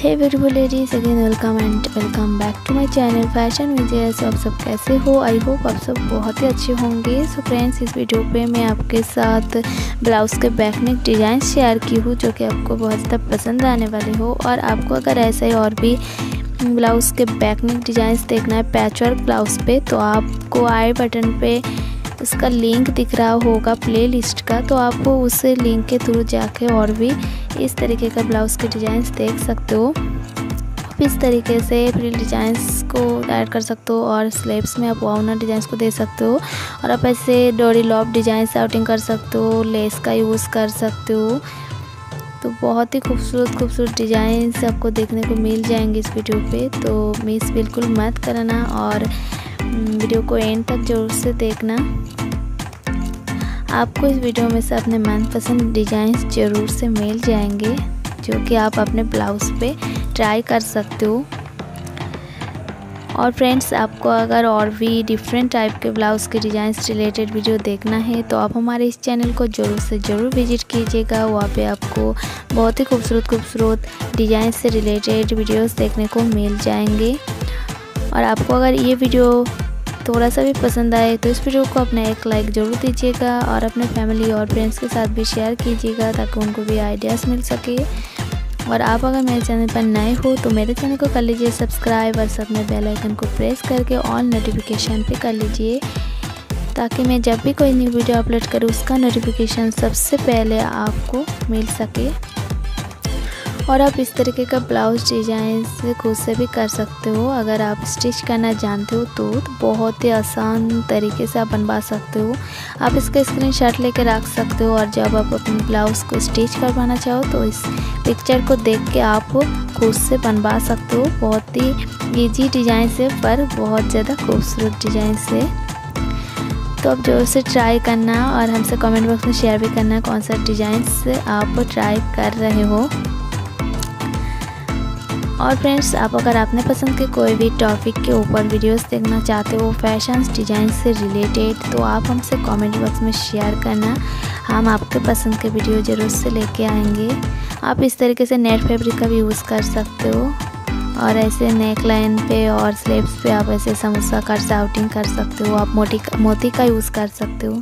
Hey beautiful ladies again welcome and welcome back to my channel fashion Vijay so आप सब कैसे हो? I hope आप सब बहुत ही अच्छे होंगे। सो फ्रेंड्स इस वीडियो पे मैं आपके साथ ब्लाउज़ के बैकनेक डिज़ाइन शेयर की हूँ, जो कि आपको बहुत ज़्यादा पसंद आने वाले हो। और आपको अगर ऐसे ही और भी ब्लाउज़ के बैकनेक डिज़ाइंस देखना है पैच वर्क ब्लाउज़ पे तो आपको आई बटन पे उसका लिंक दिख रहा होगा प्ले लिस्ट का तो आप उस लिंक के थ्रू जाके और भी इस तरीके का ब्लाउज़ के डिज़ाइंस देख सकते हो। आप इस तरीके से प्रिल डिज़ाइंस को ऐड कर सकते हो और स्लेब्स में आप वाउनर डिज़ाइंस को दे सकते हो और आप ऐसे डोरी लॉप डिज़ाइन आउटिंग कर सकते हो लेस का यूज़ कर सकते हो। तो बहुत ही खूबसूरत खूबसूरत डिज़ाइंस आपको देखने को मिल जाएँगे इस वीडियो पे तो मिस बिल्कुल मत करना और वीडियो को एंड तक ज़रूर से देखना। आपको इस वीडियो में से अपने मनपसंद डिज़ाइन ज़रूर से मिल जाएँगे, जो कि आप अपने ब्लाउज़ पे ट्राई कर सकते हो। और फ्रेंड्स, आपको अगर और भी डिफरेंट टाइप के ब्लाउज़ के डिज़ाइन रिलेटेड वीडियो देखना है तो आप हमारे इस चैनल को ज़रूर से ज़रूर विज़िट कीजिएगा। वहाँ पे आपको बहुत ही खूबसूरत खूबसूरत डिज़ाइन से रिलेटेड वीडियोस देखने को मिल जाएँगे। और आपको अगर ये वीडियो थोड़ा सा भी पसंद आए तो इस वीडियो को अपना एक लाइक ज़रूर दीजिएगा और अपने फैमिली और फ्रेंड्स के साथ भी शेयर कीजिएगा ताकि उनको भी आइडियाज़ मिल सके। और आप अगर मेरे चैनल पर नए हो तो मेरे चैनल को कर लीजिए सब्सक्राइब और साथ में बेल आइकन को प्रेस करके ऑल नोटिफिकेशन पे कर लीजिए ताकि मैं जब भी कोई न्यू वीडियो अपलोड करूँ, उसका नोटिफिकेशन सबसे पहले आपको मिल सके। और आप इस तरीके का ब्लाउज डिज़ाइन से खुद से भी कर सकते हो। अगर आप स्टिच करना जानते हो तो, बहुत ही आसान तरीके से आप बनवा सकते हो। आप इसका स्क्रीन शॉट लेके रख सकते हो और जब आप अपने ब्लाउज़ को स्टिच करवाना चाहो तो इस पिक्चर को देख के आप खुद से बनवा सकते हो। बहुत ही ईजी डिज़ाइन से पर बहुत ज़्यादा खूबसूरत डिज़ाइन से। तो आप ज़ोर से ट्राई करना और हमसे कमेंट बॉक्स में शेयर भी करना कौन सा डिज़ाइन आप ट्राई कर रहे हो। और फ्रेंड्स आप अगर अपने पसंद के कोई भी टॉपिक के ऊपर वीडियोस देखना चाहते हो फ़ैशन डिज़ाइन से रिलेटेड तो आप हमसे कमेंट बॉक्स में शेयर करना। हम आपके पसंद के वीडियो ज़रूर से लेके आएँगे। आप इस तरीके से नेट फैब्रिक का भी यूज़ कर सकते हो। और ऐसे नेक लाइन पे और स्लेब्स पे आप ऐसे समोसा कर आउटिंग कर सकते हो। आप मोटी मोती का यूज़ कर सकते हो।